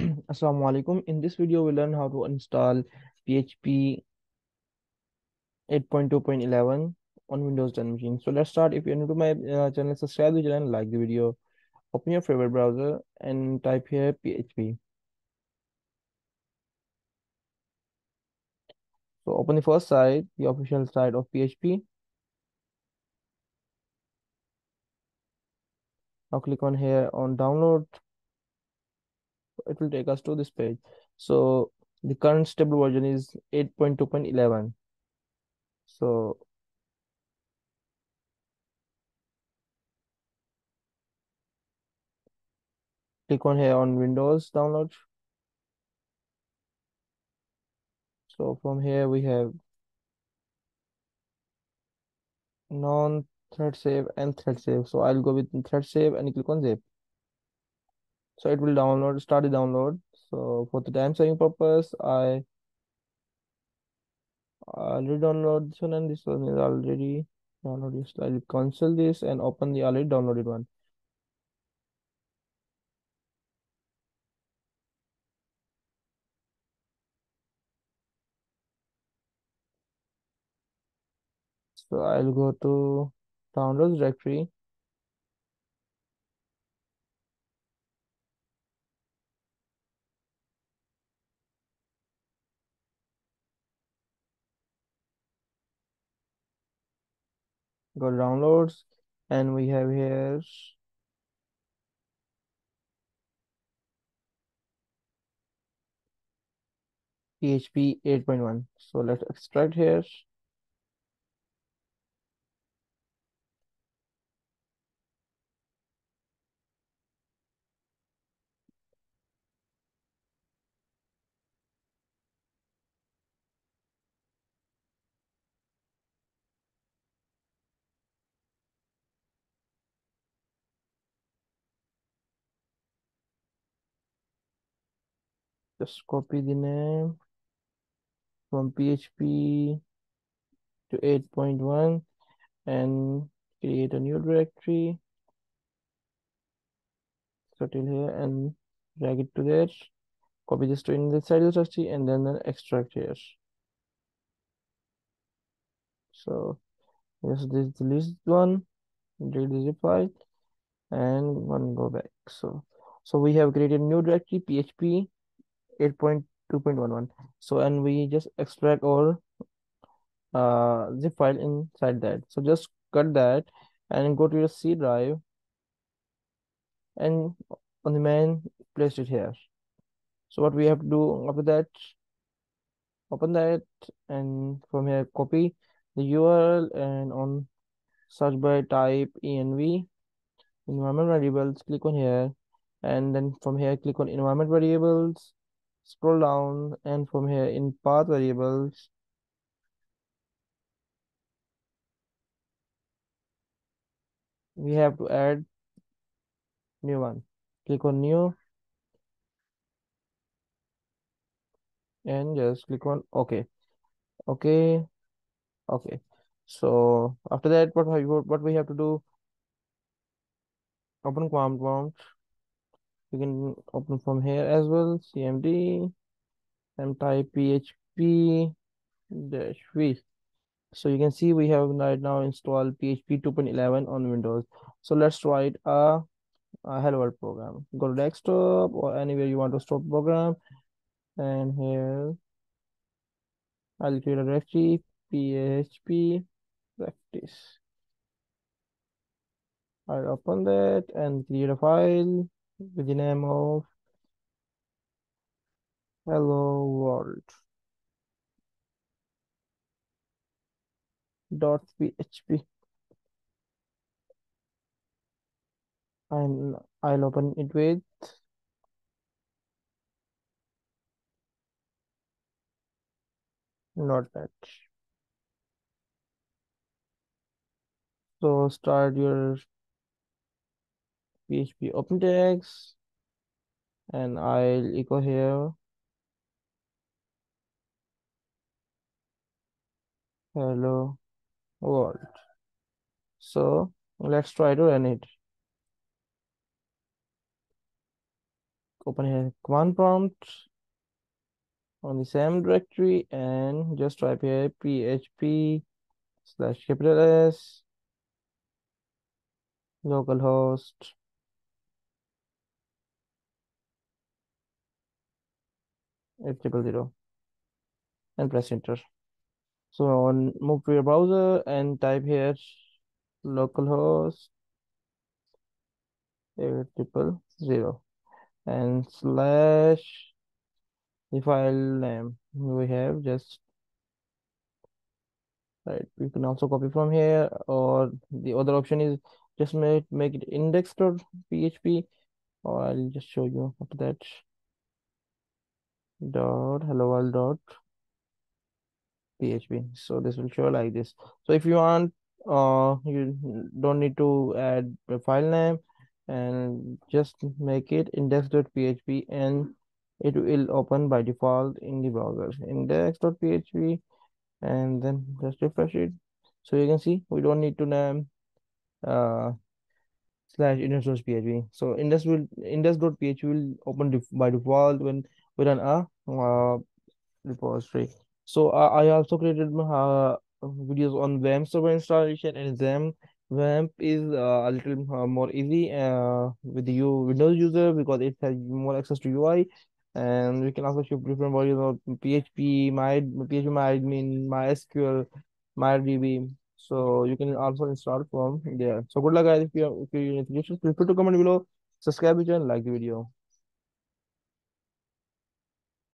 Assalamu alaikum. In this video, we learn how to install PHP 8.2.11 on Windows 10 machine. So let's start. If you're new to my uh, channel, subscribe the channel, like the video, open your favorite browser and type here PHP. So open the first site, the official site of PHP. Now click on here on download. It will take us to this page. So the current stable version is 8.2.11. So click on here on Windows download. So from here we have non thread safe and thread safe. So I'll go with thread safe and click on zip. So it will download, start the download. So for the time saving purpose, I already download this one and this one is already downloaded. So I'll cancel this and open the already downloaded one. So I'll go to downloads directory. Go to downloads and we have here PHP 8.1. So let's extract here. Just copy the name from PHP to 8.1 and create a new directory. So till here and drag it to there. Copy this to in the trustee and then extract here. So yes, this is the list one, delete the zip file and one go back. So so we have created new directory PHP 8.2.11. So and we just extract all uh zip file inside that. So just cut that and go to your C drive and on the main place it here. So what we have to do after that, open that and from here copy the URL and on search by type env environment variables click on here and then from here click on environment variables scroll down and from here in path variables we have to add new one. Click on new and just click on okay. Okay okay. So after that what what we have to do? Open command prompt you can open from here as well. Cmd and type php dash v. So you can see we have right now installed php 2.11 on windows. So let's write a, a hello world program. Go to desktop or anywhere you want to stop program. And here I'll create a directory php practice. I'll open that and create a file with the name of hello world. Dot php and I'll open it with. Notepad so start your php open text and I'll echo here. Hello world. So let's try to run it. Open here. Command prompt on the same directory and just type here php slash capital S localhost eight triple zero. And press enter. So on move to your browser and type here localhost eight triple zero. And slash the file name we have just right you can also copy from here or the other option is just make make it index.php or I'll just show you after that dot hello world dot php so this will show like this. So if you want uh you don't need to add the file name and just make it index.php and it will open by default in the browser. Index.php and then just refresh it. So you can see we don't need to name uh slash index.php so index will index.php will open by default when run a uh, repository so uh, i also created uh, videos on WAMP server installation and XAMPP WAMP is uh, a little uh, more easy uh, with you windows user because it has more access to ui and we can also ship different versions of php my php myadmin mysql MariaDB. So you can also install from there. So good luck guys. If you if you feel free to comment below, subscribe the channel, like the video.